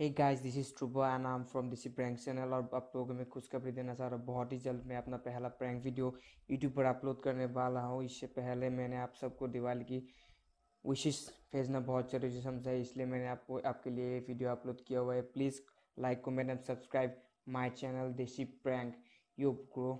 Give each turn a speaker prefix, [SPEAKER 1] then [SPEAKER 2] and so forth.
[SPEAKER 1] Hey guys this is Trubo and I am from this prank channel और आप लोगों को मैं खुशखबरी देना चाह रहा हूँ। बहुत ही जल्द मैं अपना पहला प्रैंक वीडियो यूट्यूब पर अपलोड करने वाला हूँ। इससे पहले मैंने आप सबको दिवाली की विशेष भेजना बहुत ज़रूरी समझा है? इसलिए मैंने आपको, आपके लिए ये वीडियो अपलोड किया हुआ है। Please like comment and subscribe my channel Desi prank you grow